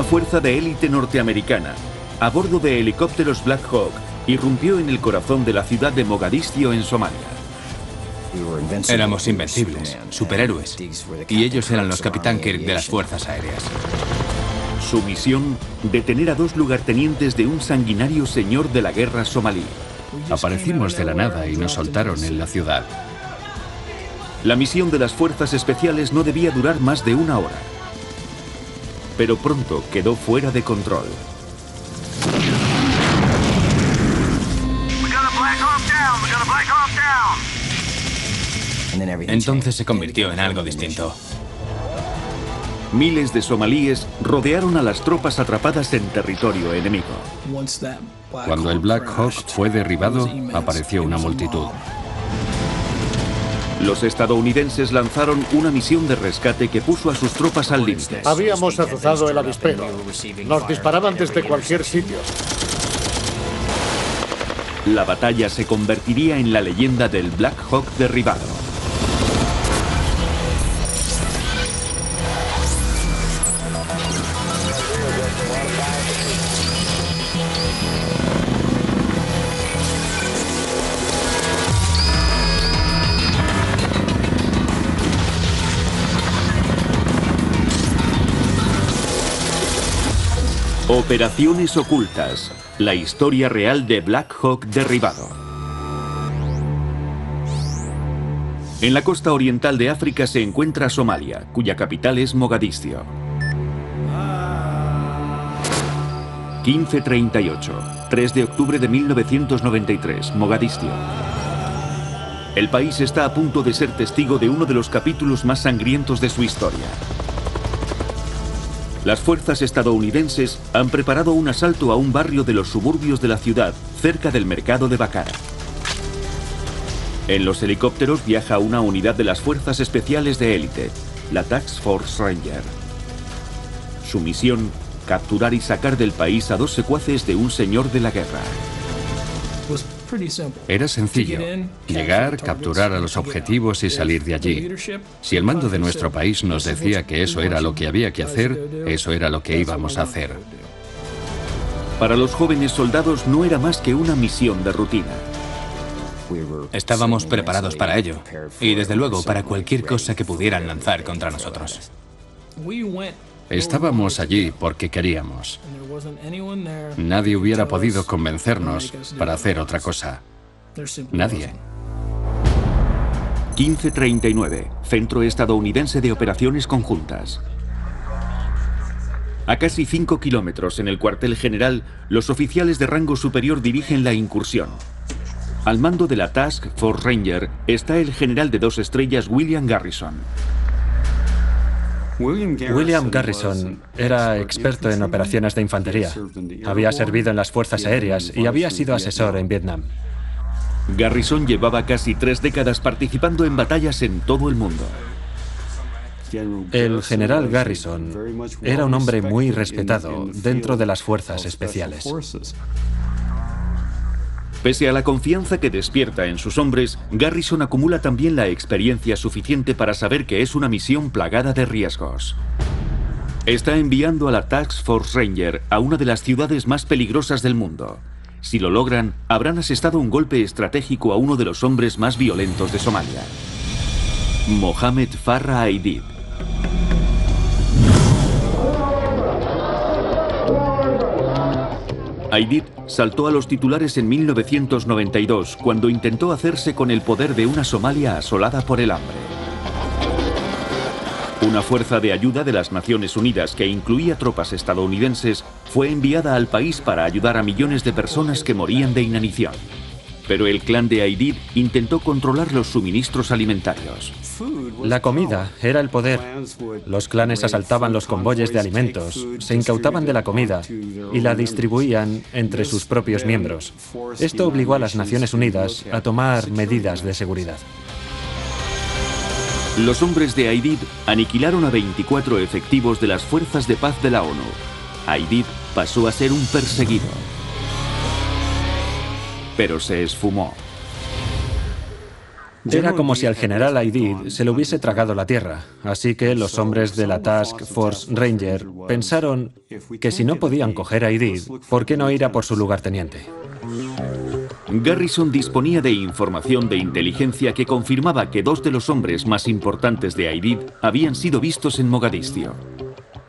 Una fuerza de élite norteamericana, a bordo de helicópteros Black Hawk, irrumpió en el corazón de la ciudad de Mogadiscio, en Somalia. Éramos invencibles, superhéroes. Y ellos eran los Capitán Kirk de las Fuerzas Aéreas. Su misión, detener a dos lugartenientes de un sanguinario señor de la guerra somalí. Aparecimos de la nada y nos soltaron en la ciudad. La misión de las fuerzas especiales no debía durar más de una hora. Pero pronto quedó fuera de control. Entonces se convirtió en algo distinto. Miles de somalíes rodearon a las tropas atrapadas en territorio enemigo. Cuando el Black Hawk fue derribado, apareció una multitud. Los estadounidenses lanzaron una misión de rescate que puso a sus tropas al límite. Habíamos azuzado el avispero. Nos disparaban desde cualquier sitio. La batalla se convertiría en la leyenda del Black Hawk derribado. Operaciones ocultas. La historia real de Black Hawk derribado. En la costa oriental de África se encuentra Somalia, cuya capital es Mogadiscio. 1538, 3 de octubre de 1993, Mogadiscio. El país está a punto de ser testigo de uno de los capítulos más sangrientos de su historia. Las fuerzas estadounidenses han preparado un asalto a un barrio de los suburbios de la ciudad, cerca del mercado de Bacara. En los helicópteros viaja una unidad de las fuerzas especiales de élite, la Tax Force Ranger. Su misión, capturar y sacar del país a dos secuaces de un señor de la guerra. Era sencillo. Llegar, capturar a los objetivos y salir de allí. Si el mando de nuestro país nos decía que eso era lo que había que hacer, eso era lo que íbamos a hacer. Para los jóvenes soldados no era más que una misión de rutina. Estábamos preparados para ello. Y desde luego para cualquier cosa que pudieran lanzar contra nosotros. Estábamos allí porque queríamos. Nadie hubiera podido convencernos para hacer otra cosa. Nadie. 1539, Centro Estadounidense de Operaciones Conjuntas. A casi 5 kilómetros en el cuartel general, los oficiales de rango superior dirigen la incursión. Al mando de la Task Force Ranger está el general de dos estrellas William Garrison. William Garrison era experto en operaciones de infantería. Había servido en las Fuerzas Aéreas y había sido asesor en Vietnam. Garrison llevaba casi tres décadas participando en batallas en todo el mundo. El general Garrison era un hombre muy respetado dentro de las fuerzas especiales. Pese a la confianza que despierta en sus hombres, Garrison acumula también la experiencia suficiente para saber que es una misión plagada de riesgos. Está enviando a la Task Force Ranger a una de las ciudades más peligrosas del mundo. Si lo logran, habrán asestado un golpe estratégico a uno de los hombres más violentos de Somalia. Mohamed Farah Aidid. Aidid saltó a los titulares en 1992 cuando intentó hacerse con el poder de una Somalia asolada por el hambre. Una fuerza de ayuda de las Naciones Unidas que incluía tropas estadounidenses fue enviada al país para ayudar a millones de personas que morían de inanición. Pero el clan de Aidid intentó controlar los suministros alimentarios. La comida era el poder. Los clanes asaltaban los convoyes de alimentos, se incautaban de la comida y la distribuían entre sus propios miembros. Esto obligó a las Naciones Unidas a tomar medidas de seguridad. Los hombres de Aidid aniquilaron a 24 efectivos de las fuerzas de paz de la ONU. Aidid pasó a ser un perseguido. Pero se esfumó. Era como si al general Aidid se le hubiese tragado la tierra, así que los hombres de la Task Force Ranger pensaron que si no podían coger a Aidid, ¿por qué no ir a por su lugarteniente? Garrison disponía de información de inteligencia que confirmaba que dos de los hombres más importantes de Aidid habían sido vistos en Mogadiscio.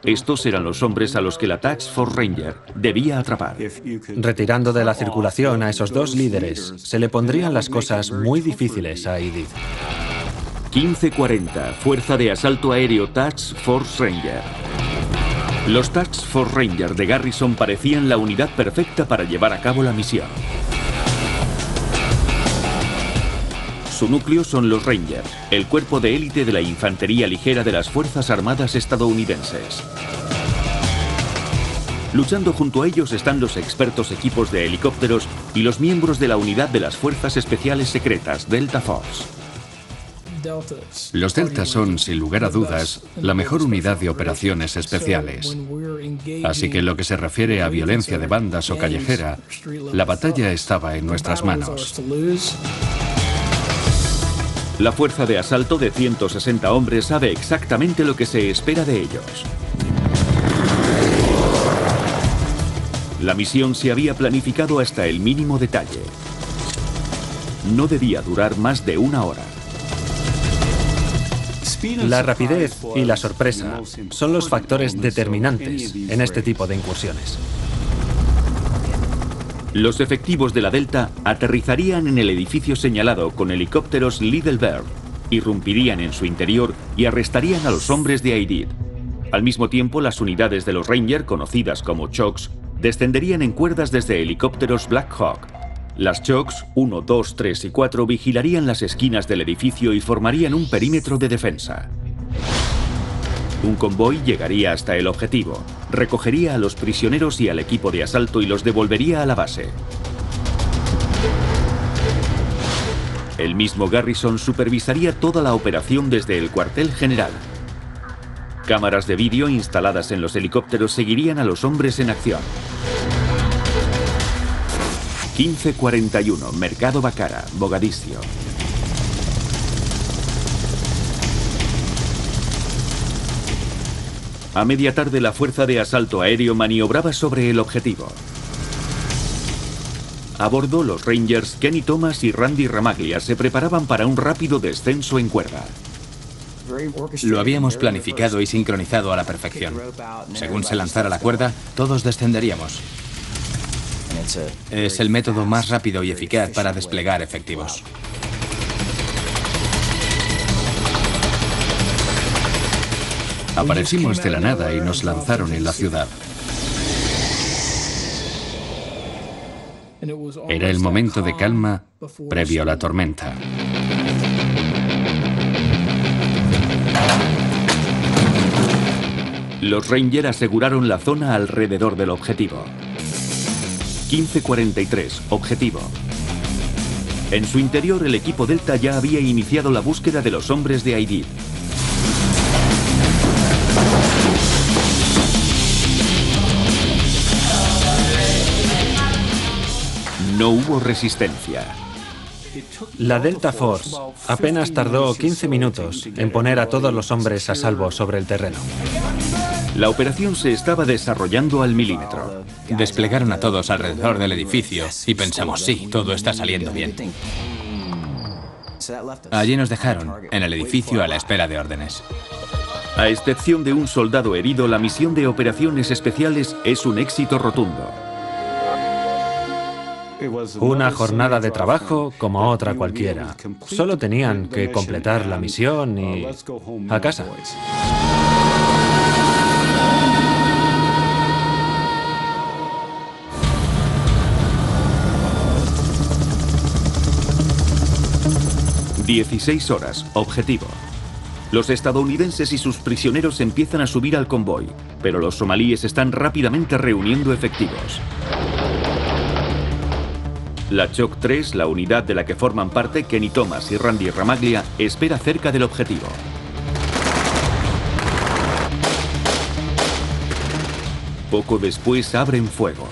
Estos eran los hombres a los que la Tax Force Ranger debía atrapar. Retirando de la circulación a esos dos líderes, se le pondrían las cosas muy difíciles a Aidid. 1540, Fuerza de Asalto Aéreo Tax Force Ranger. Los Tax Force Ranger de Garrison parecían la unidad perfecta para llevar a cabo la misión. Su núcleo son los Rangers, el cuerpo de élite de la infantería ligera de las Fuerzas Armadas estadounidenses. Luchando junto a ellos están los expertos equipos de helicópteros y los miembros de la unidad de las Fuerzas Especiales Secretas, Delta Force. Los Delta son, sin lugar a dudas, la mejor unidad de operaciones especiales. Así que en lo que se refiere a violencia de bandas o callejera, la batalla estaba en nuestras manos. La fuerza de asalto de 160 hombres sabe exactamente lo que se espera de ellos. La misión se había planificado hasta el mínimo detalle. No debía durar más de una hora. La rapidez y la sorpresa son los factores determinantes en este tipo de incursiones. Los efectivos de la Delta aterrizarían en el edificio señalado con helicópteros Little Bird, irrumpirían en su interior y arrestarían a los hombres de Aidid. Al mismo tiempo, las unidades de los Ranger, conocidas como Chocks, descenderían en cuerdas desde helicópteros Black Hawk. Las Chocks 1, 2, 3 y 4 vigilarían las esquinas del edificio y formarían un perímetro de defensa. Un convoy llegaría hasta el objetivo, recogería a los prisioneros y al equipo de asalto y los devolvería a la base. El mismo Garrison supervisaría toda la operación desde el cuartel general. Cámaras de vídeo instaladas en los helicópteros seguirían a los hombres en acción. 1541, Mercado Bacara, Mogadiscio. A media tarde la fuerza de asalto aéreo maniobraba sobre el objetivo. A bordo, los Rangers Kenny Thomas y Randy Ramaglia se preparaban para un rápido descenso en cuerda. Lo habíamos planificado y sincronizado a la perfección. Según se lanzara la cuerda, todos descenderíamos. Es el método más rápido y eficaz para desplegar efectivos. Aparecimos de la nada y nos lanzaron en la ciudad. Era el momento de calma previo a la tormenta. Los Ranger aseguraron la zona alrededor del objetivo. 1543, objetivo. En su interior el equipo Delta ya había iniciado la búsqueda de los hombres de Aidid. No hubo resistencia. La Delta Force apenas tardó 15 minutos en poner a todos los hombres a salvo sobre el terreno. La operación se estaba desarrollando al milímetro. Desplegaron a todos alrededor del edificio y pensamos, sí, todo está saliendo bien. Allí nos dejaron, en el edificio a la espera de órdenes. A excepción de un soldado herido, la misión de operaciones especiales es un éxito rotundo. Una jornada de trabajo como otra cualquiera. Solo tenían que completar la misión y a casa. ...16 horas, objetivo. Los estadounidenses y sus prisioneros empiezan a subir al convoy, pero los somalíes están rápidamente reuniendo efectivos. La Choc 3, la unidad de la que forman parte Kenny Thomas y Randy Ramaglia, espera cerca del objetivo. Poco después abren fuego.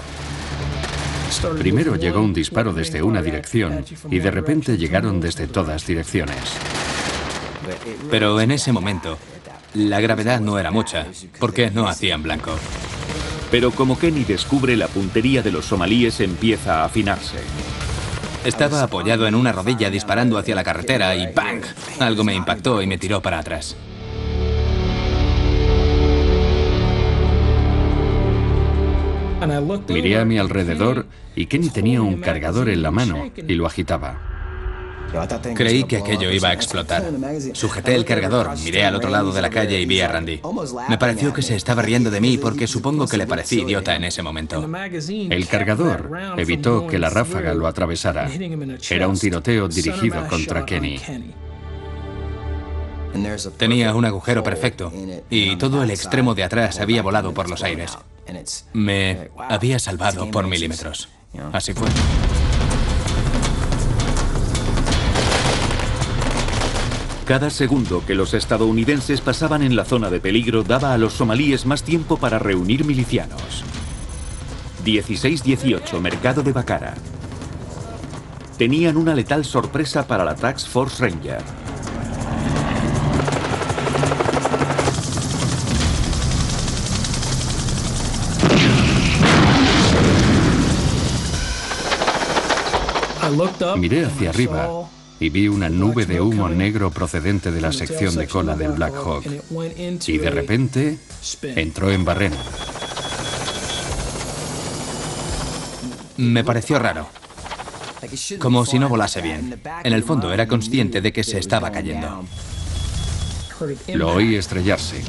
Primero llegó un disparo desde una dirección y de repente llegaron desde todas direcciones. Pero en ese momento, la gravedad no era mucha, porque no hacían blanco. Pero como Kenny descubre, la puntería de los somalíes empieza a afinarse. Estaba apoyado en una rodilla disparando hacia la carretera y ¡bang! Algo me impactó y me tiró para atrás. Miré a mi alrededor y Kenny tenía un cargador en la mano y lo agitaba. Creí que aquello iba a explotar. Sujeté el cargador, miré al otro lado de la calle y vi a Randy. Me pareció que se estaba riendo de mí porque supongo que le parecí idiota en ese momento. El cargador evitó que la ráfaga lo atravesara. Era un tiroteo dirigido contra Kenny. Tenía un agujero perfecto y todo el extremo de atrás había volado por los aires. Me había salvado por milímetros. Así fue. Cada segundo que los estadounidenses pasaban en la zona de peligro daba a los somalíes más tiempo para reunir milicianos. 16-18, Mercado de Bacara. Tenían una letal sorpresa para la Tax Force Ranger. Miré hacia arriba y vi una nube de humo negro procedente de la sección de cola del Black Hawk. Y de repente entró en barreno. Me pareció raro. Como si no volase bien. En el fondo era consciente de que se estaba cayendo. Lo oí estrellarse.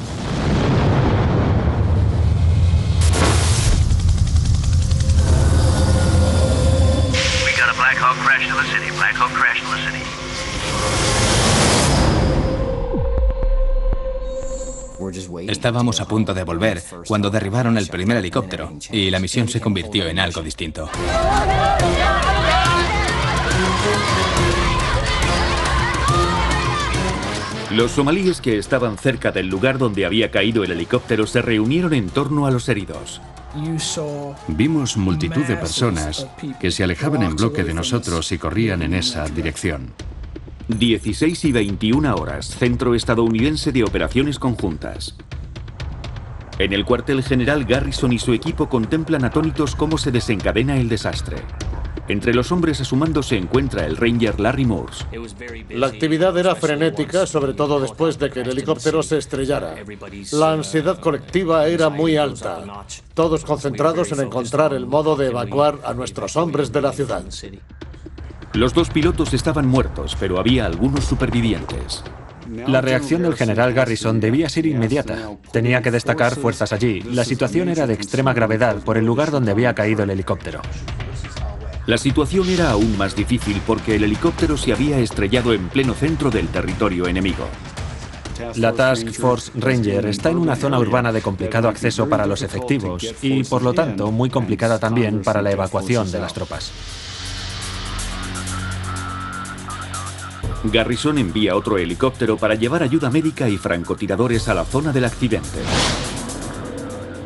Estábamos a punto de volver cuando derribaron el primer helicóptero y la misión se convirtió en algo distinto. Los somalíes que estaban cerca del lugar donde había caído el helicóptero se reunieron en torno a los heridos. Vimos multitud de personas que se alejaban en bloque de nosotros y corrían en esa dirección. 16 y 21 horas, Centro Estadounidense de Operaciones Conjuntas. En el cuartel general, Garrison y su equipo contemplan atónitos cómo se desencadena el desastre. Entre los hombres a su mando se encuentra el Ranger Larry Morse. La actividad era frenética, sobre todo después de que el helicóptero se estrellara. La ansiedad colectiva era muy alta, todos concentrados en encontrar el modo de evacuar a nuestros hombres de la ciudad. Los dos pilotos estaban muertos, pero había algunos supervivientes. La reacción del general Garrison debía ser inmediata. Tenía que destacar fuerzas allí. La situación era de extrema gravedad por el lugar donde había caído el helicóptero. La situación era aún más difícil porque el helicóptero se había estrellado en pleno centro del territorio enemigo. La Task Force Ranger está en una zona urbana de complicado acceso para los efectivos y, por lo tanto, muy complicada también para la evacuación de las tropas. Garrison envía otro helicóptero para llevar ayuda médica y francotiradores a la zona del accidente.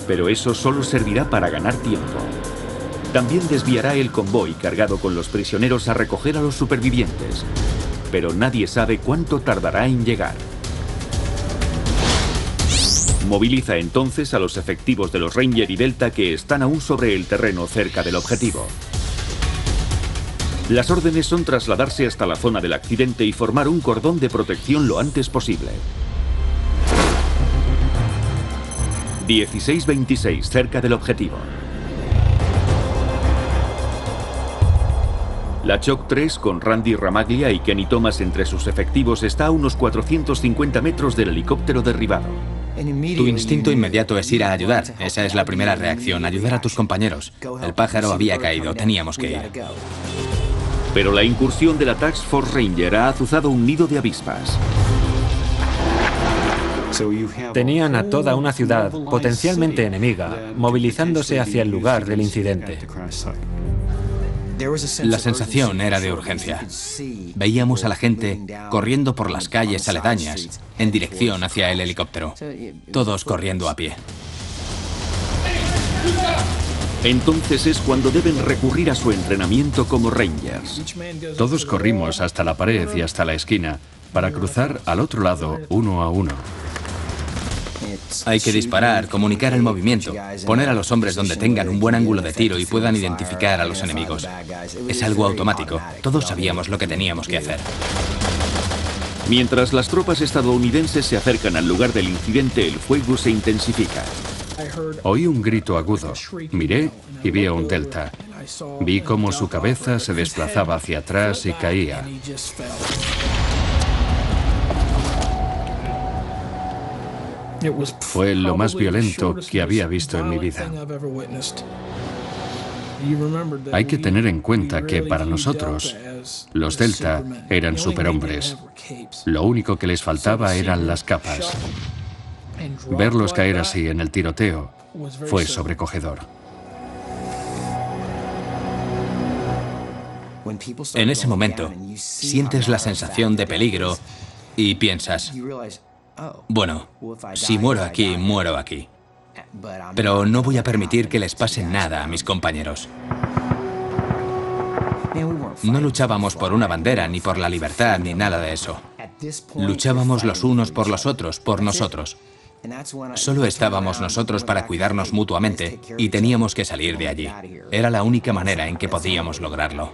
Pero eso solo servirá para ganar tiempo. También desviará el convoy cargado con los prisioneros a recoger a los supervivientes. Pero nadie sabe cuánto tardará en llegar. Moviliza entonces a los efectivos de los Ranger y Delta que están aún sobre el terreno cerca del objetivo. Las órdenes son trasladarse hasta la zona del accidente y formar un cordón de protección lo antes posible. 16-26, cerca del objetivo. La Choc 3, con Randy Ramaglia y Kenny Thomas entre sus efectivos, está a unos 450 metros del helicóptero derribado. Tu instinto inmediato es ir a ayudar. Esa es la primera reacción, ayudar a tus compañeros. El pájaro había caído, teníamos que ir. Pero la incursión de la Tax Force Ranger ha azuzado un nido de avispas. Tenían a toda una ciudad, potencialmente enemiga, movilizándose hacia el lugar del incidente. La sensación era de urgencia. Veíamos a la gente corriendo por las calles aledañas en dirección hacia el helicóptero. Todos corriendo a pie. Entonces es cuando deben recurrir a su entrenamiento como Rangers. Todos corrimos hasta la pared y hasta la esquina para cruzar al otro lado uno a uno. Hay que disparar, comunicar el movimiento, poner a los hombres donde tengan un buen ángulo de tiro y puedan identificar a los enemigos. Es algo automático. Todos sabíamos lo que teníamos que hacer. Mientras las tropas estadounidenses se acercan al lugar del incidente, el fuego se intensifica. Oí un grito agudo. Miré y vi a un delta. Vi cómo su cabeza se desplazaba hacia atrás y caía. Fue lo más violento que había visto en mi vida. Hay que tener en cuenta que para nosotros, los Delta eran superhombres. Lo único que les faltaba eran las capas. Verlos caer así en el tiroteo fue sobrecogedor. En ese momento, sientes la sensación de peligro y piensas, bueno, si muero aquí, muero aquí. Pero no voy a permitir que les pase nada a mis compañeros. No luchábamos por una bandera, ni por la libertad, ni nada de eso. Luchábamos los unos por los otros, por nosotros. Solo estábamos nosotros para cuidarnos mutuamente y teníamos que salir de allí. Era la única manera en que podíamos lograrlo.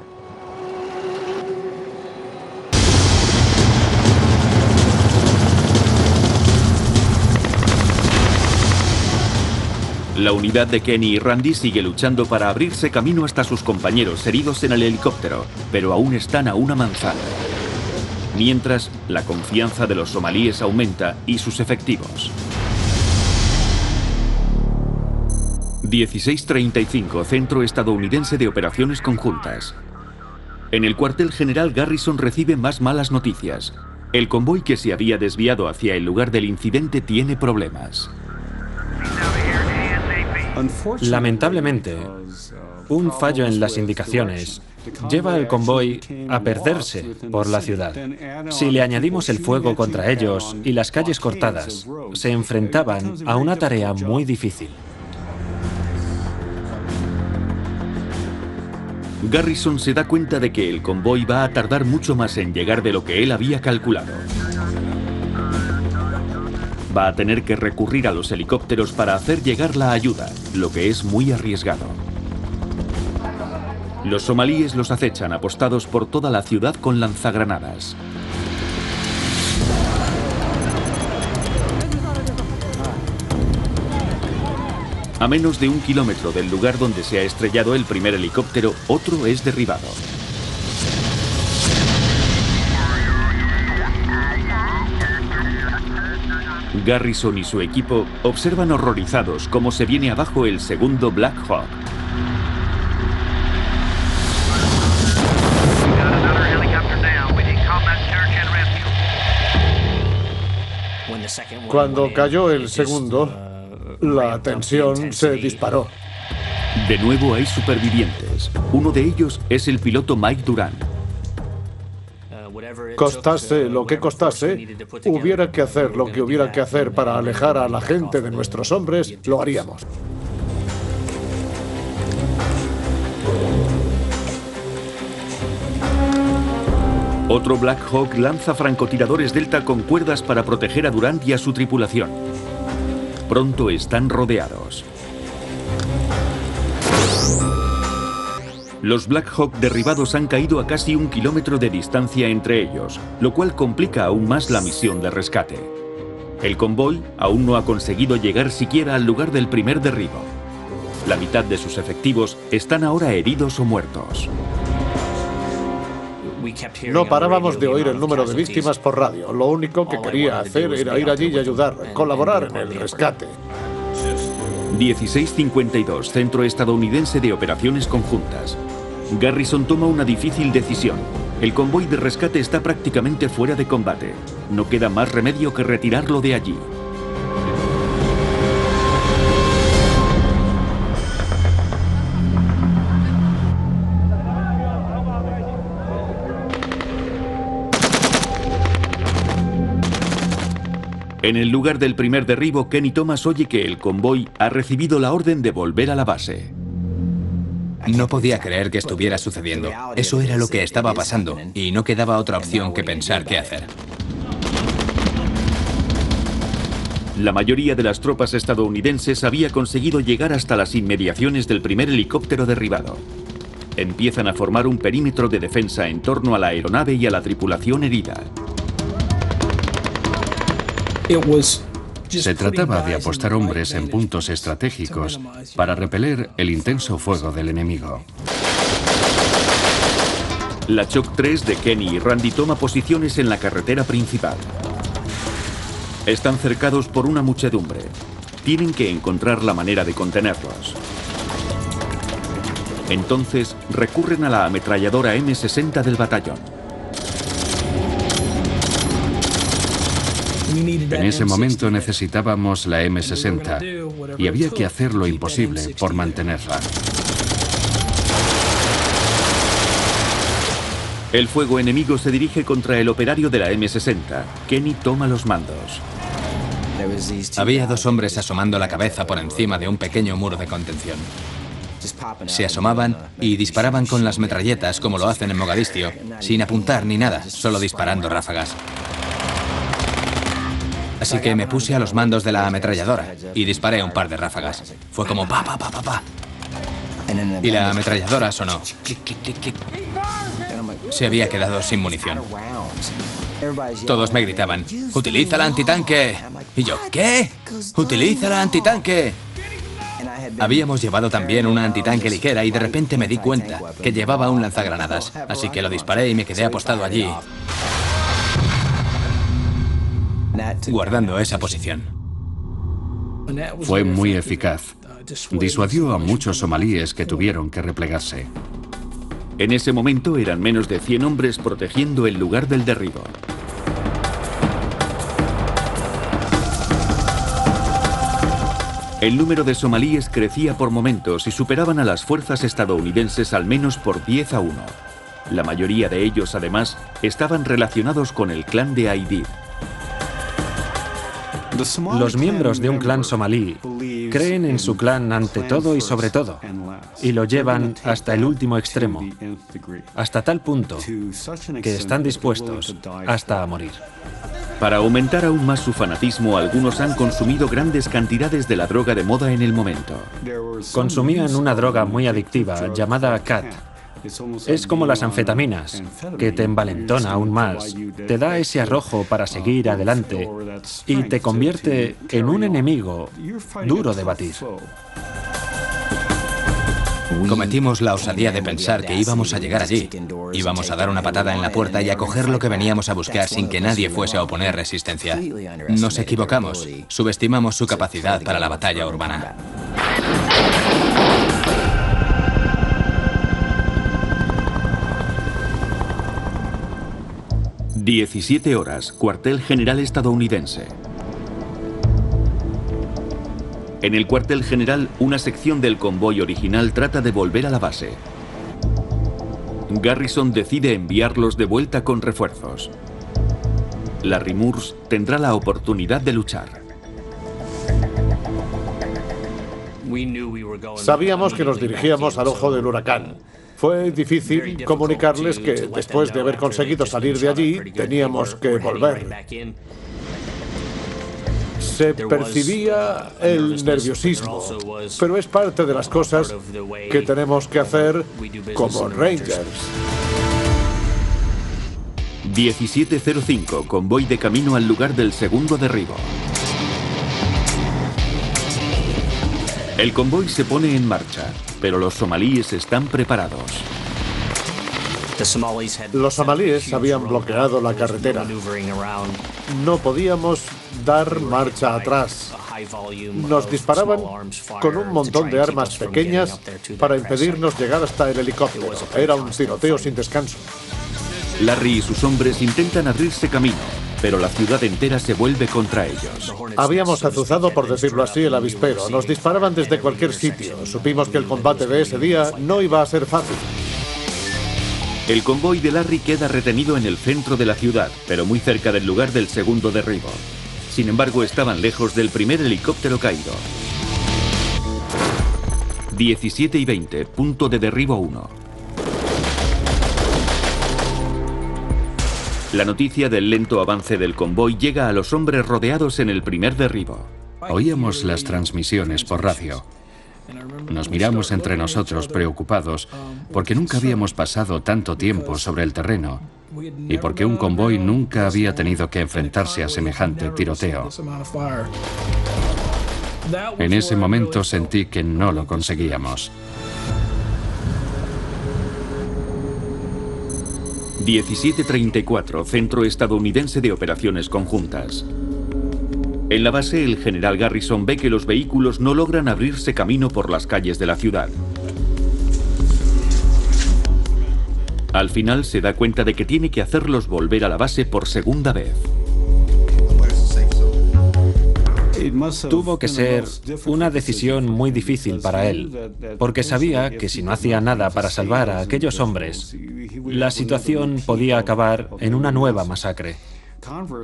La unidad de Kenny y Randy sigue luchando para abrirse camino hasta sus compañeros heridos en el helicóptero, pero aún están a una manzana. Mientras, la confianza de los somalíes aumenta y sus efectivos. 1635, Centro Estadounidense de Operaciones Conjuntas. En el cuartel general Garrison recibe más malas noticias. El convoy que se había desviado hacia el lugar del incidente tiene problemas. Lamentablemente, un fallo en las indicaciones lleva al convoy a perderse por la ciudad. Si le añadimos el fuego contra ellos y las calles cortadas, se enfrentaban a una tarea muy difícil. Garrison se da cuenta de que el convoy va a tardar mucho más en llegar de lo que él había calculado. Va a tener que recurrir a los helicópteros para hacer llegar la ayuda, lo que es muy arriesgado. Los somalíes los acechan apostados por toda la ciudad con lanzagranadas. A menos de un kilómetro del lugar donde se ha estrellado el primer helicóptero, otro es derribado. Garrison y su equipo observan horrorizados cómo se viene abajo el segundo Black Hawk. Cuando cayó el segundo, la tensión se disparó. De nuevo hay supervivientes. Uno de ellos es el piloto Mike Duran. Costase lo que costase, hubiera que hacer lo que hubiera que hacer para alejar a la gente de nuestros hombres, lo haríamos. Otro Black Hawk lanza francotiradores Delta con cuerdas para proteger a Durant y a su tripulación. Pronto están rodeados. Los Black Hawk derribados han caído a casi un kilómetro de distancia entre ellos, lo cual complica aún más la misión de rescate. El convoy aún no ha conseguido llegar siquiera al lugar del primer derribo. La mitad de sus efectivos están ahora heridos o muertos. No parábamos de oír el número de víctimas por radio. Lo único que quería hacer era ir allí y ayudar, colaborar en el rescate. 1652, Centro Estadounidense de Operaciones Conjuntas. Garrison toma una difícil decisión. El convoy de rescate está prácticamente fuera de combate. No queda más remedio que retirarlo de allí. En el lugar del primer derribo, Kenny Thomas oye que el convoy ha recibido la orden de volver a la base. No podía creer que estuviera sucediendo. Eso era lo que estaba pasando y no quedaba otra opción que pensar qué hacer. La mayoría de las tropas estadounidenses había conseguido llegar hasta las inmediaciones del primer helicóptero derribado. Empiezan a formar un perímetro de defensa en torno a la aeronave y a la tripulación herida. Se trataba de apostar hombres en puntos estratégicos para repeler el intenso fuego del enemigo. La Choc 3 de Kenny y Randy toma posiciones en la carretera principal. Están cercados por una muchedumbre. Tienen que encontrar la manera de contenerlos. Entonces recurren a la ametralladora M60 del batallón. En ese momento necesitábamos la M60 y había que hacer lo imposible por mantenerla. El fuego enemigo se dirige contra el operario de la M60. Kenny toma los mandos. Había dos hombres asomando la cabeza por encima de un pequeño muro de contención. Se asomaban y disparaban con las metralletas como lo hacen en Mogadiscio, sin apuntar ni nada, solo disparando ráfagas. Así que me puse a los mandos de la ametralladora y disparé un par de ráfagas. Fue como pa pa pa pa pa. Y la ametralladora sonó. Se había quedado sin munición. Todos me gritaban, utiliza la antitanque. Y yo, ¿qué? Utiliza la antitanque. Habíamos llevado también una antitanque ligera y de repente me di cuenta que llevaba un lanzagranadas, así que lo disparé y me quedé apostado allí, guardando esa posición. Fue muy eficaz. Disuadió a muchos somalíes que tuvieron que replegarse. En ese momento eran menos de 100 hombres protegiendo el lugar del derribo. El número de somalíes crecía por momentos y superaban a las fuerzas estadounidenses al menos por 10 a 1. La mayoría de ellos, además, estaban relacionados con el clan de Aidid. Los miembros de un clan somalí creen en su clan ante todo y sobre todo, y lo llevan hasta el último extremo, hasta tal punto que están dispuestos hasta a morir. Para aumentar aún más su fanatismo, algunos han consumido grandes cantidades de la droga de moda en el momento. Consumían una droga muy adictiva llamada cat. Es como las anfetaminas, que te envalentona aún más, te da ese arrojo para seguir adelante y te convierte en un enemigo duro de batir. Cometimos la osadía de pensar que íbamos a llegar allí. Íbamos a dar una patada en la puerta y a coger lo que veníamos a buscar sin que nadie fuese a oponer resistencia. Nos equivocamos. Subestimamos su capacidad para la batalla urbana. 17 horas, cuartel general estadounidense. En el cuartel general, una sección del convoy original trata de volver a la base. Garrison decide enviarlos de vuelta con refuerzos. Larry Moores tendrá la oportunidad de luchar. Sabíamos que nos dirigíamos al ojo del huracán. Fue difícil comunicarles que después de haber conseguido salir de allí, teníamos que volver. Se percibía el nerviosismo, pero es parte de las cosas que tenemos que hacer como Rangers. 1705, convoy de camino al lugar del segundo derribo. El convoy se pone en marcha, pero los somalíes están preparados. Los somalíes habían bloqueado la carretera. No podíamos dar marcha atrás. Nos disparaban con un montón de armas pequeñas para impedirnos llegar hasta el helicóptero. Era un tiroteo sin descanso. Larry y sus hombres intentan abrirse camino, pero la ciudad entera se vuelve contra ellos. Habíamos azuzado, por decirlo así, el avispero. Nos disparaban desde cualquier sitio. Supimos que el combate de ese día no iba a ser fácil. El convoy de Larry queda retenido en el centro de la ciudad, pero muy cerca del lugar del segundo derribo. Sin embargo, estaban lejos del primer helicóptero caído. 17 y 20, punto de derribo 1. La noticia del lento avance del convoy llega a los hombres rodeados en el primer derribo. Oíamos las transmisiones por radio. Nos miramos entre nosotros preocupados porque nunca habíamos pasado tanto tiempo sobre el terreno y porque un convoy nunca había tenido que enfrentarse a semejante tiroteo. En ese momento sentí que no lo conseguíamos. 1734, Centro Estadounidense de Operaciones Conjuntas. En la base, el general Garrison ve que los vehículos no logran abrirse camino por las calles de la ciudad. Al final se da cuenta de que tiene que hacerlos volver a la base por segunda vez. Tuvo que ser una decisión muy difícil para él, porque sabía que si no hacía nada para salvar a aquellos hombres, la situación podía acabar en una nueva masacre.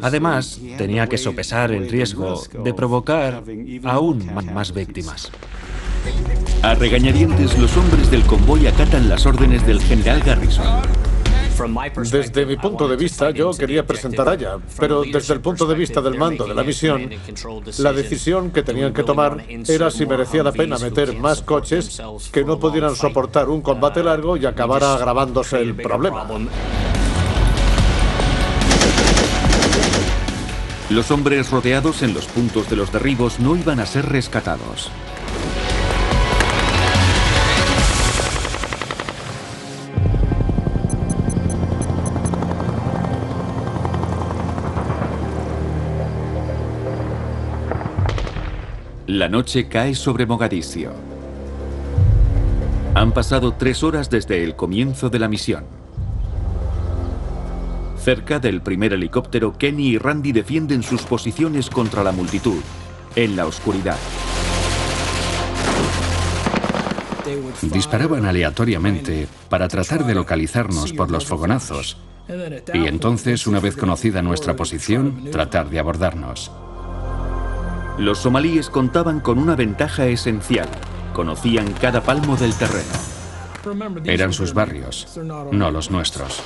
Además, tenía que sopesar el riesgo de provocar aún más víctimas. A regañadientes, los hombres del convoy acatan las órdenes del general Garrison. Desde mi punto de vista, yo quería presentar a Aya, pero desde el punto de vista del mando de la misión, la decisión que tenían que tomar era si merecía la pena meter más coches que no pudieran soportar un combate largo y acabara agravándose el problema. Los hombres rodeados en los puntos de los derribos no iban a ser rescatados. La noche cae sobre Mogadiscio. Han pasado tres horas desde el comienzo de la misión. Cerca del primer helicóptero, Kenny y Randy defienden sus posiciones contra la multitud, en la oscuridad. Disparaban aleatoriamente para tratar de localizarnos por los fogonazos y entonces, una vez conocida nuestra posición, tratar de abordarnos. Los somalíes contaban con una ventaja esencial. Conocían cada palmo del terreno. Eran sus barrios, no los nuestros.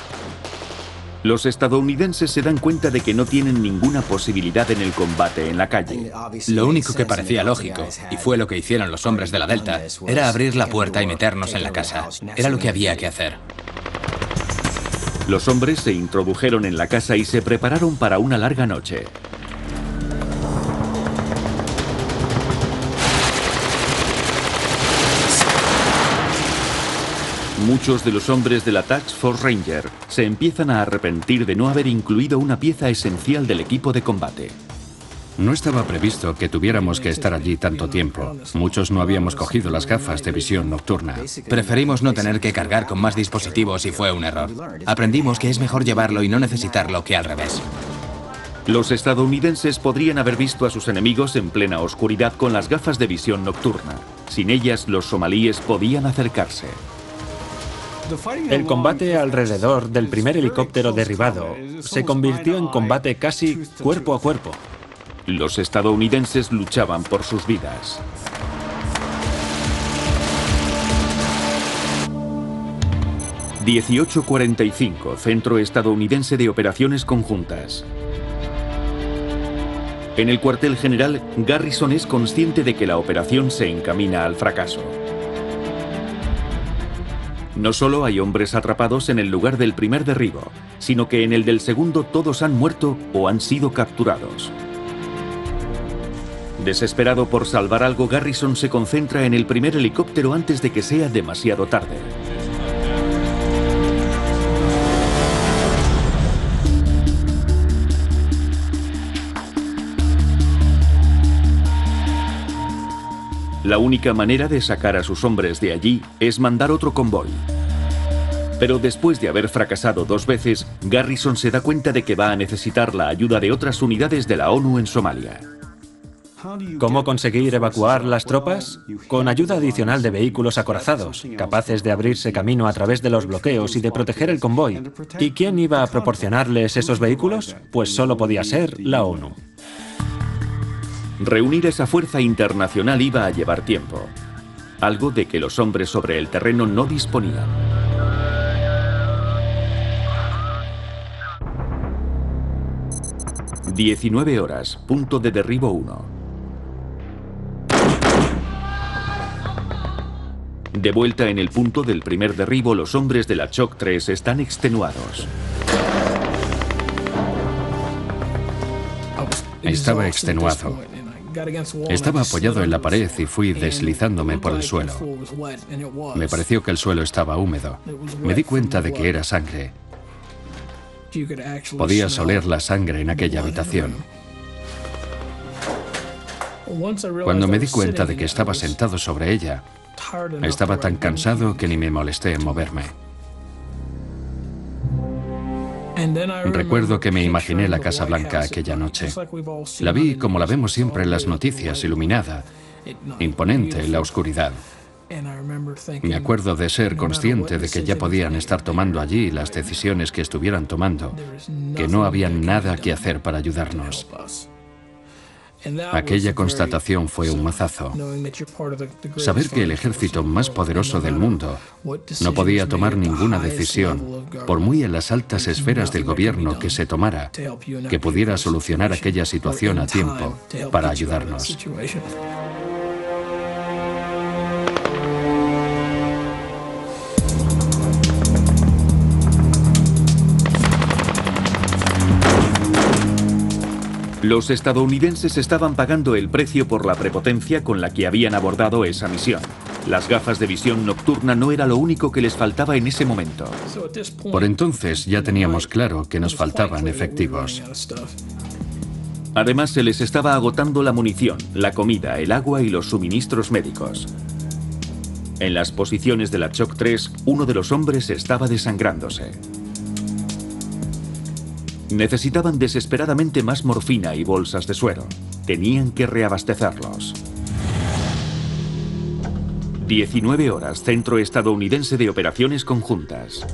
Los estadounidenses se dan cuenta de que no tienen ninguna posibilidad en el combate en la calle. Lo único que parecía lógico, y fue lo que hicieron los hombres de la Delta, era abrir la puerta y meternos en la casa. Era lo que había que hacer. Los hombres se introdujeron en la casa y se prepararon para una larga noche. Muchos de los hombres de la Tax Force Ranger se empiezan a arrepentir de no haber incluido una pieza esencial del equipo de combate. No estaba previsto que tuviéramos que estar allí tanto tiempo. Muchos no habíamos cogido las gafas de visión nocturna. Preferimos no tener que cargar con más dispositivos y fue un error. Aprendimos que es mejor llevarlo y no necesitarlo que al revés. Los estadounidenses podrían haber visto a sus enemigos en plena oscuridad con las gafas de visión nocturna. Sin ellas, los somalíes podían acercarse. El combate alrededor del primer helicóptero derribado se convirtió en combate casi cuerpo a cuerpo. Los estadounidenses luchaban por sus vidas. «1845, Centro Estadounidense de Operaciones Conjuntas». En el cuartel general, Garrison es consciente de que la operación se encamina al fracaso. No solo hay hombres atrapados en el lugar del primer derribo, sino que en el del segundo todos han muerto o han sido capturados. Desesperado por salvar algo, Garrison se concentra en el primer helicóptero antes de que sea demasiado tarde. La única manera de sacar a sus hombres de allí es mandar otro convoy. Pero después de haber fracasado dos veces, Garrison se da cuenta de que va a necesitar la ayuda de otras unidades de la ONU en Somalia. ¿Cómo conseguir evacuar las tropas? Con ayuda adicional de vehículos acorazados, capaces de abrirse camino a través de los bloqueos y de proteger el convoy. ¿Y quién iba a proporcionarles esos vehículos? Pues solo podía ser la ONU. Reunir esa fuerza internacional iba a llevar tiempo. algo de que los hombres sobre el terreno no disponían. Diecinueve horas, punto de derribo 1. De vuelta en el punto del primer derribo, los hombres de la Choc 3 están extenuados. Estaba extenuado. Estaba apoyado en la pared y fui deslizándome por el suelo. Me pareció que el suelo estaba húmedo. Me di cuenta de que era sangre. Podías oler la sangre en aquella habitación. Cuando me di cuenta de que estaba sentado sobre ella, estaba tan cansado que ni me molesté en moverme. Recuerdo que me imaginé la Casa Blanca aquella noche. La vi como la vemos siempre en las noticias, iluminada, imponente en la oscuridad. Me acuerdo de ser consciente de que ya podían estar tomando allí las decisiones que estuvieran tomando, que no había nada que hacer para ayudarnos. Aquella constatación fue un mazazo. Saber que el ejército más poderoso del mundo no podía tomar ninguna decisión, por muy en las altas esferas del gobierno que se tomara, que pudiera solucionar aquella situación a tiempo para ayudarnos. Los estadounidenses estaban pagando el precio por la prepotencia con la que habían abordado esa misión. Las gafas de visión nocturna no era lo único que les faltaba en ese momento. Por entonces ya teníamos claro que nos faltaban efectivos. Además se les estaba agotando la munición, la comida, el agua y los suministros médicos. En las posiciones de la Choc 3, uno de los hombres estaba desangrándose. Necesitaban desesperadamente más morfina y bolsas de suero. Tenían que reabastecerlos. 19 horas, Centro Estadounidense de Operaciones Conjuntas.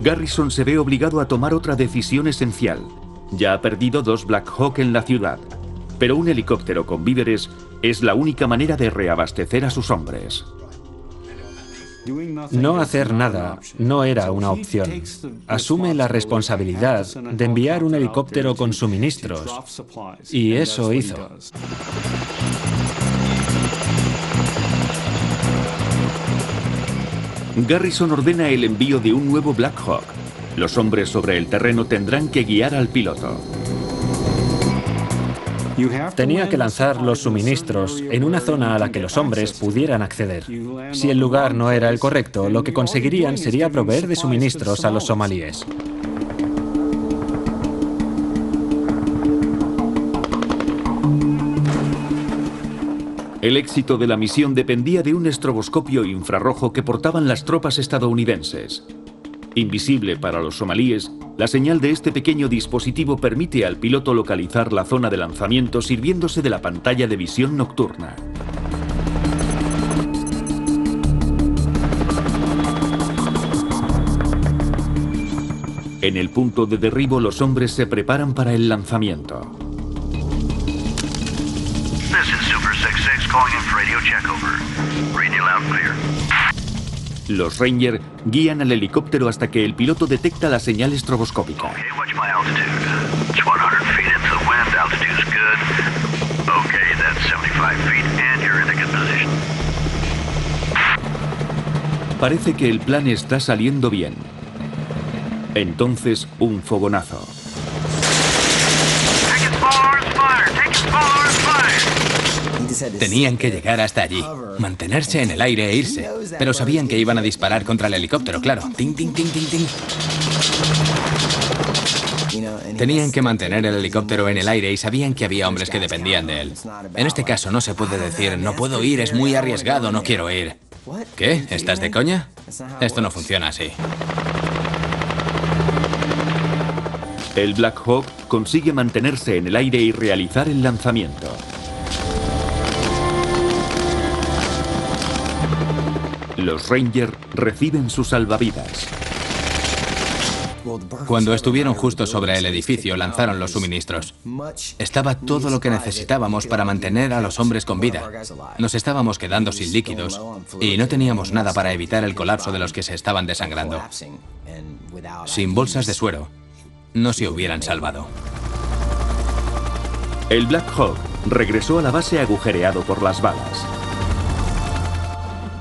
Garrison se ve obligado a tomar otra decisión esencial. Ya ha perdido dos Black Hawk en la ciudad, pero un helicóptero con víveres es la única manera de reabastecer a sus hombres. No hacer nada no era una opción. Asume la responsabilidad de enviar un helicóptero con suministros. Y eso hizo. Garrison ordena el envío de un nuevo Black Hawk. Los hombres sobre el terreno tendrán que guiar al piloto. Tenía que lanzar los suministros en una zona a la que los hombres pudieran acceder. Si el lugar no era el correcto, lo que conseguirían sería proveer de suministros a los somalíes. El éxito de la misión dependía de un estroboscopio infrarrojo que portaban las tropas estadounidenses. Invisible para los somalíes, la señal de este pequeño dispositivo permite al piloto localizar la zona de lanzamiento sirviéndose de la pantalla de visión nocturna. En el punto de derribo los hombres se preparan para el lanzamiento. Los Ranger guían al helicóptero hasta que el piloto detecta la señal estroboscópica. Parece que el plan está saliendo bien. Entonces, un fogonazo. Tenían que llegar hasta allí, mantenerse en el aire e irse. Pero sabían que iban a disparar contra el helicóptero, claro. Ting, ting, ting, ting, ting. Tenían que mantener el helicóptero en el aire y sabían que había hombres que dependían de él. En este caso no se puede decir, no puedo ir, es muy arriesgado, no quiero ir. ¿Qué? ¿Estás de coña? Esto no funciona así. El Black Hawk consigue mantenerse en el aire y realizar el lanzamiento. Los Rangers reciben sus salvavidas. Cuando estuvieron justo sobre el edificio, lanzaron los suministros. Estaba todo lo que necesitábamos para mantener a los hombres con vida. Nos estábamos quedando sin líquidos y no teníamos nada para evitar el colapso de los que se estaban desangrando. Sin bolsas de suero, no se hubieran salvado. El Black Hawk regresó a la base agujereado por las balas.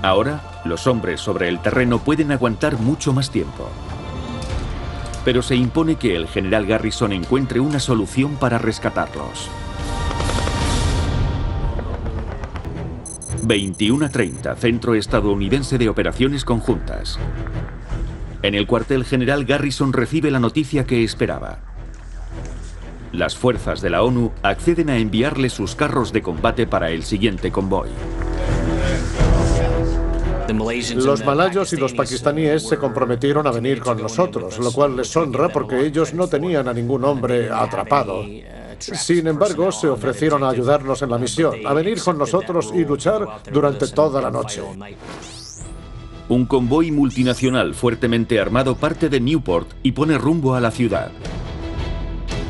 Ahora, los hombres sobre el terreno pueden aguantar mucho más tiempo. Pero se impone que el general Garrison encuentre una solución para rescatarlos. 21 a 30, Centro Estadounidense de Operaciones Conjuntas. En el cuartel general Garrison recibe la noticia que esperaba. Las fuerzas de la ONU acceden a enviarle sus carros de combate para el siguiente convoy. Los malayos y los pakistaníes se comprometieron a venir con nosotros, lo cual les honra porque ellos no tenían a ningún hombre atrapado. Sin embargo, se ofrecieron a ayudarnos en la misión, a venir con nosotros y luchar durante toda la noche. Un convoy multinacional fuertemente armado parte de Newport y pone rumbo a la ciudad.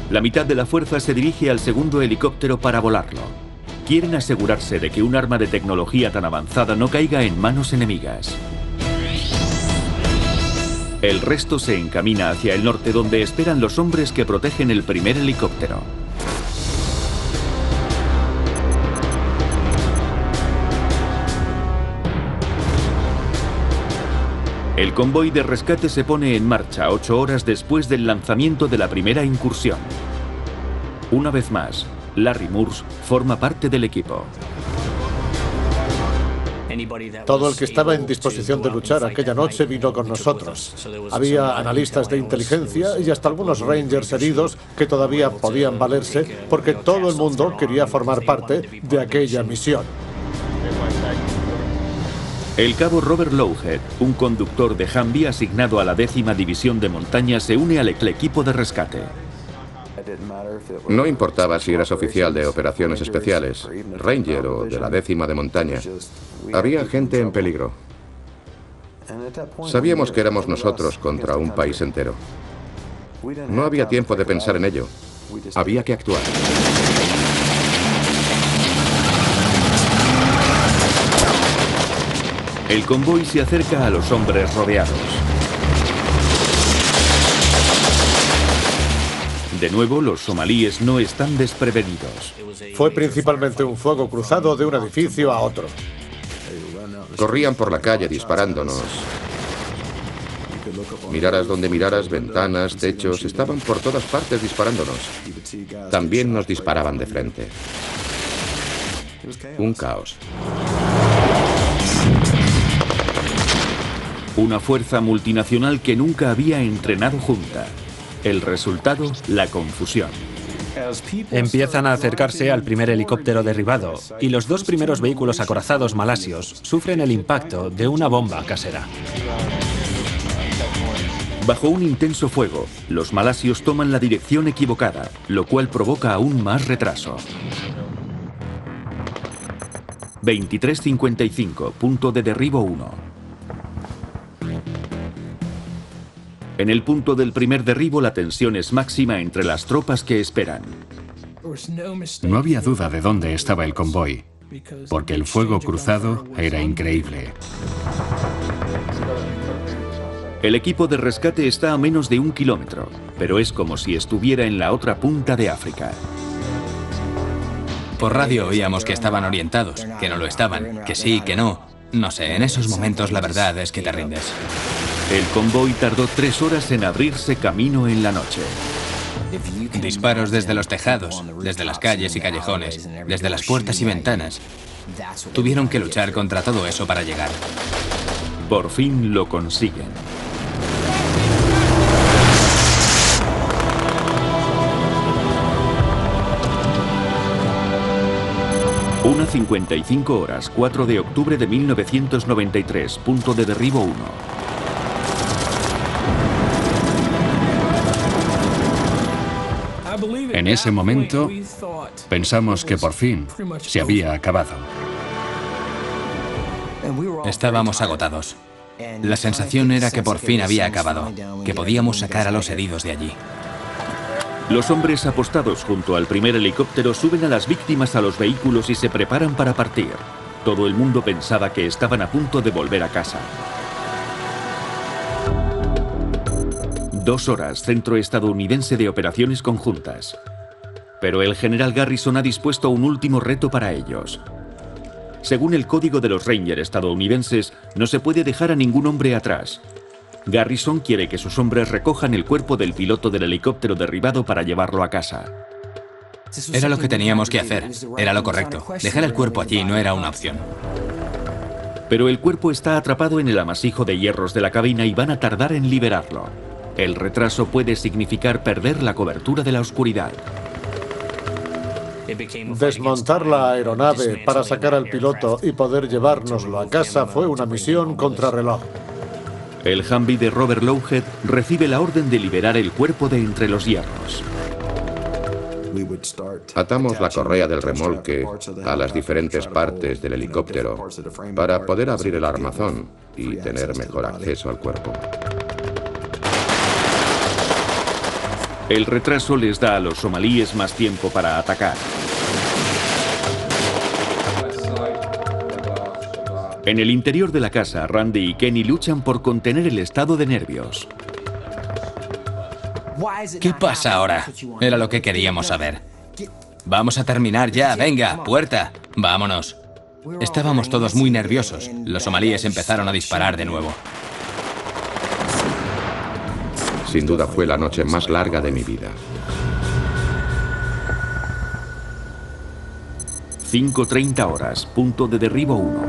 La mitad de la fuerza se dirige al segundo helicóptero para volarlo. Quieren asegurarse de que un arma de tecnología tan avanzada no caiga en manos enemigas. El resto se encamina hacia el norte donde esperan los hombres que protegen el primer helicóptero. El convoy de rescate se pone en marcha ocho horas después del lanzamiento de la primera incursión. Una vez más, Larry Moores forma parte del equipo. Todo el que estaba en disposición de luchar aquella noche vino con nosotros. Había analistas de inteligencia y hasta algunos rangers heridos que todavía podían valerse porque todo el mundo quería formar parte de aquella misión. El cabo Robert Lowhead, un conductor de Humvee asignado a la décima división de montaña, se une al equipo de rescate. No importaba si eras oficial de operaciones especiales, ranger o de la décima de montaña. Había gente en peligro. Sabíamos que éramos nosotros contra un país entero. No había tiempo de pensar en ello. Había que actuar. El convoy se acerca a los hombres rodeados. De nuevo, los somalíes no están desprevenidos. Fue principalmente un fuego cruzado de un edificio a otro. Corrían por la calle disparándonos. Miraras donde miraras, ventanas, techos, estaban por todas partes disparándonos. También nos disparaban de frente. Un caos. Una fuerza multinacional que nunca había entrenado junta. El resultado, la confusión. Empiezan a acercarse al primer helicóptero derribado y los dos primeros vehículos acorazados malasios sufren el impacto de una bomba casera. Bajo un intenso fuego, los malasios toman la dirección equivocada, lo cual provoca aún más retraso. 23.55, punto de derribo 1. En el punto del primer derribo la tensión es máxima entre las tropas que esperan. No había duda de dónde estaba el convoy, porque el fuego cruzado era increíble. El equipo de rescate está a menos de un kilómetro, pero es como si estuviera en la otra punta de África. Por radio oíamos que estaban orientados, que no lo estaban, que sí, que no. No sé, en esos momentos la verdad es que te rindes. El convoy tardó tres horas en abrirse camino en la noche. Disparos desde los tejados, desde las calles y callejones, desde las puertas y ventanas. Tuvieron que luchar contra todo eso para llegar. Por fin lo consiguen. Una 55 horas, 4 de octubre de 1993, punto de derribo 1. En ese momento pensamos que por fin se había acabado. Estábamos agotados. La sensación era que por fin había acabado, que podíamos sacar a los heridos de allí. Los hombres apostados junto al primer helicóptero suben a las víctimas a los vehículos y se preparan para partir. Todo el mundo pensaba que estaban a punto de volver a casa. Dos horas, Centro Estadounidense de Operaciones Conjuntas. Pero el general Garrison ha dispuesto un último reto para ellos. Según el código de los Rangers estadounidenses, no se puede dejar a ningún hombre atrás. Garrison quiere que sus hombres recojan el cuerpo del piloto del helicóptero derribado para llevarlo a casa. Era lo que teníamos que hacer, era lo correcto. Dejar el cuerpo allí no era una opción. Pero el cuerpo está atrapado en el amasijo de hierros de la cabina y van a tardar en liberarlo. El retraso puede significar perder la cobertura de la oscuridad. Desmontar la aeronave para sacar al piloto y poder llevárnoslo a casa fue una misión contrarreloj. El Humvee de Robert Lowhead recibe la orden de liberar el cuerpo de entre los hierros. Atamos la correa del remolque a las diferentes partes del helicóptero para poder abrir el armazón y tener mejor acceso al cuerpo. El retraso les da a los somalíes más tiempo para atacar. En el interior de la casa, Randy y Kenny luchan por contener el estado de nervios. ¿Qué pasa ahora? Era lo que queríamos saber. Vamos a terminar ya, venga, puerta, vámonos. Estábamos todos muy nerviosos. Los somalíes empezaron a disparar de nuevo. Sin duda fue la noche más larga de mi vida. 5.30 horas, punto de derribo 1.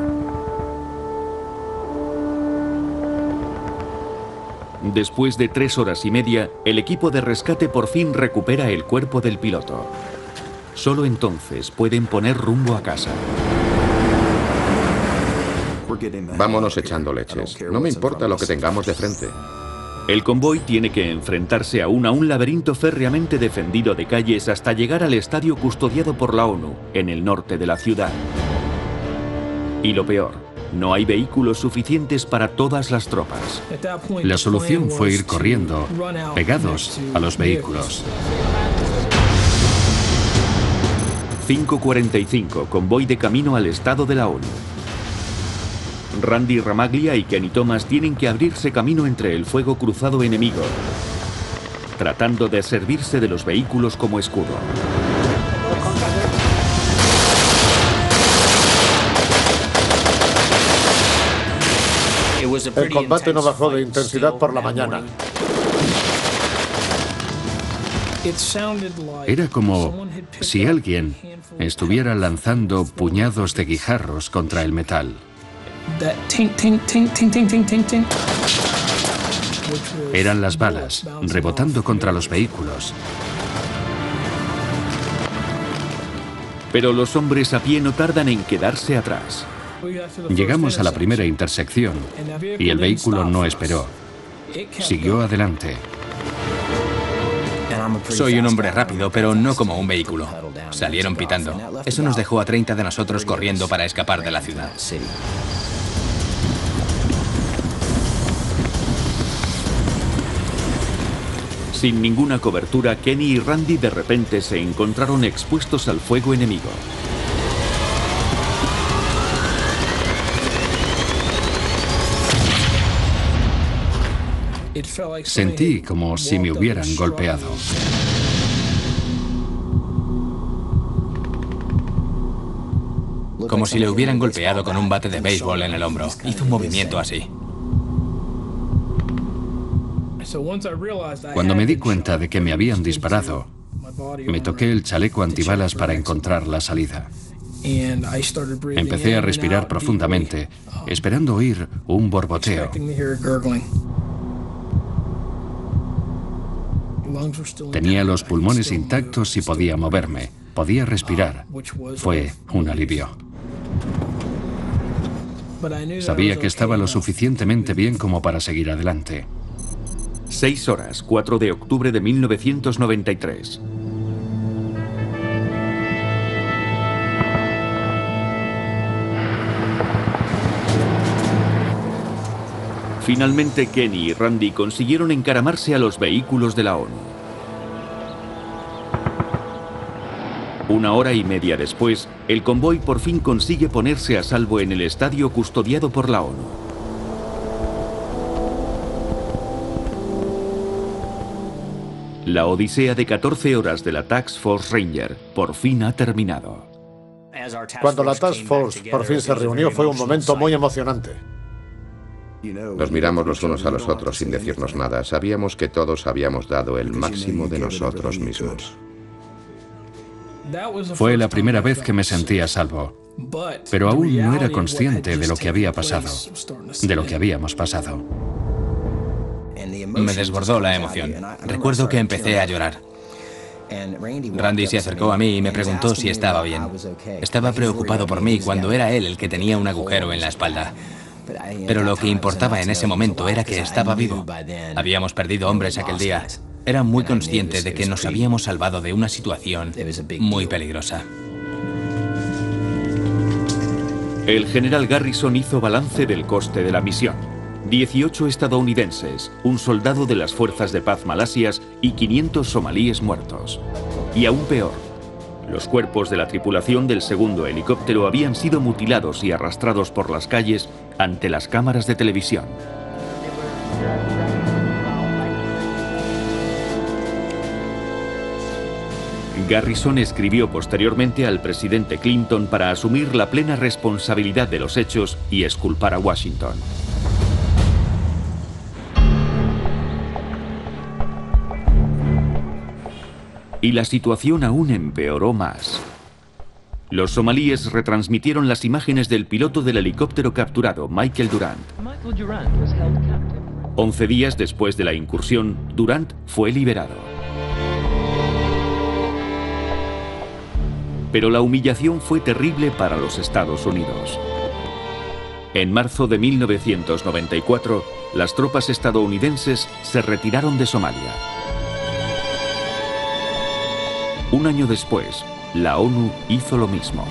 Después de tres horas y media, el equipo de rescate por fin recupera el cuerpo del piloto. Solo entonces pueden poner rumbo a casa. Vámonos echando leches. No me importa lo que tengamos de frente. El convoy tiene que enfrentarse aún a un laberinto férreamente defendido de calles hasta llegar al estadio custodiado por la ONU, en el norte de la ciudad. Y lo peor, no hay vehículos suficientes para todas las tropas. La solución fue ir corriendo, pegados a los vehículos. 5.45, convoy de camino al estado de la ONU. Randy Ramaglia y Kenny Thomas tienen que abrirse camino entre el fuego cruzado enemigo, tratando de servirse de los vehículos como escudo. El combate no bajó de intensidad por la mañana. Era como si alguien estuviera lanzando puñados de guijarros contra el metal. Eran las balas rebotando contra los vehículos. Pero los hombres a pie no tardan en quedarse atrás. Llegamos a la primera intersección y el vehículo no esperó. Siguió adelante. Soy un hombre rápido, pero no como un vehículo. Salieron pitando. Eso nos dejó a 30 de nosotros corriendo para escapar de la ciudad. Sin ninguna cobertura, Kenny y Randy de repente se encontraron expuestos al fuego enemigo. Sentí como si me hubieran golpeado. Como si le hubieran golpeado con un bate de béisbol en el hombro. Hizo un movimiento así. Cuando me di cuenta de que me habían disparado, me toqué el chaleco antibalas para encontrar la salida. Empecé a respirar profundamente, esperando oír un borboteo. Tenía los pulmones intactos y podía moverme, podía respirar. Fue un alivio. Sabía que estaba lo suficientemente bien como para seguir adelante. 6 horas, 4 de octubre de 1993. Finalmente Kenny y Randy consiguieron encaramarse a los vehículos de la ONU. Una hora y media después, el convoy por fin consigue ponerse a salvo en el estadio custodiado por la ONU. La odisea de 14 horas de la Task Force Ranger por fin ha terminado. Cuando la Task Force por fin se reunió fue un momento muy emocionante. Nos miramos los unos a los otros sin decirnos nada. Sabíamos que todos habíamos dado el máximo de nosotros mismos. Fue la primera vez que me sentí a salvo, pero aún no era consciente de lo que había pasado, de lo que habíamos pasado. Me desbordó la emoción. Recuerdo que empecé a llorar. Randy se acercó a mí y me preguntó si estaba bien. Estaba preocupado por mí cuando era él el que tenía un agujero en la espalda. Pero lo que importaba en ese momento era que estaba vivo. Habíamos perdido hombres aquel día. Era muy consciente de que nos habíamos salvado de una situación muy peligrosa. El general Garrison hizo balance del coste de la misión. 18 estadounidenses, un soldado de las fuerzas de paz malasias y 500 somalíes muertos. Y aún peor, los cuerpos de la tripulación del segundo helicóptero habían sido mutilados y arrastrados por las calles ante las cámaras de televisión. Garrison escribió posteriormente al presidente Clinton para asumir la plena responsabilidad de los hechos y esculpar a Washington. Y la situación aún empeoró más. Los somalíes retransmitieron las imágenes del piloto del helicóptero capturado, Michael Durant. Once días después de la incursión, Durant fue liberado. Pero la humillación fue terrible para los Estados Unidos. En marzo de 1994, las tropas estadounidenses se retiraron de Somalia. Un año después, la ONU hizo lo mismo.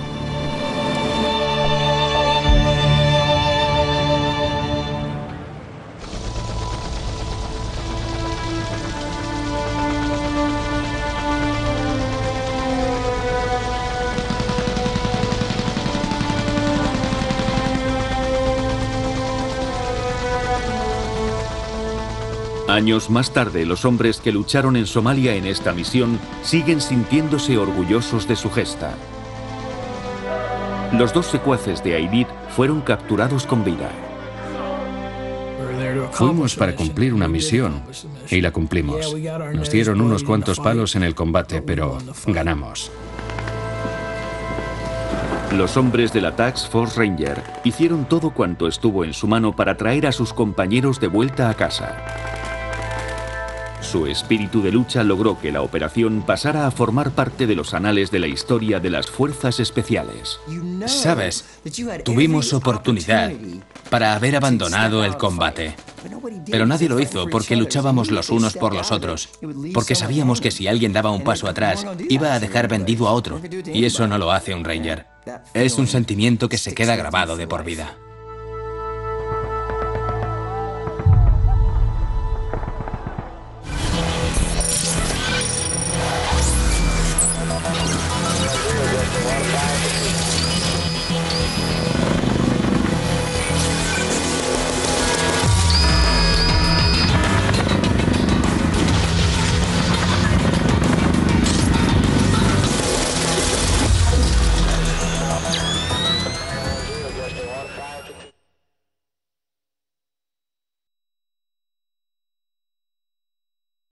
Años más tarde, los hombres que lucharon en Somalia en esta misión siguen sintiéndose orgullosos de su gesta. Los dos secuaces de Aidid fueron capturados con vida. Fuimos para cumplir una misión y la cumplimos. Nos dieron unos cuantos palos en el combate, pero ganamos. Los hombres de la Task Force Ranger hicieron todo cuanto estuvo en su mano para traer a sus compañeros de vuelta a casa. Su espíritu de lucha logró que la operación pasara a formar parte de los anales de la historia de las fuerzas especiales. Sabes, tuvimos oportunidad para haber abandonado el combate. Pero nadie lo hizo porque luchábamos los unos por los otros. Porque sabíamos que si alguien daba un paso atrás, iba a dejar vendido a otro. Y eso no lo hace un Ranger. Es un sentimiento que se queda grabado de por vida.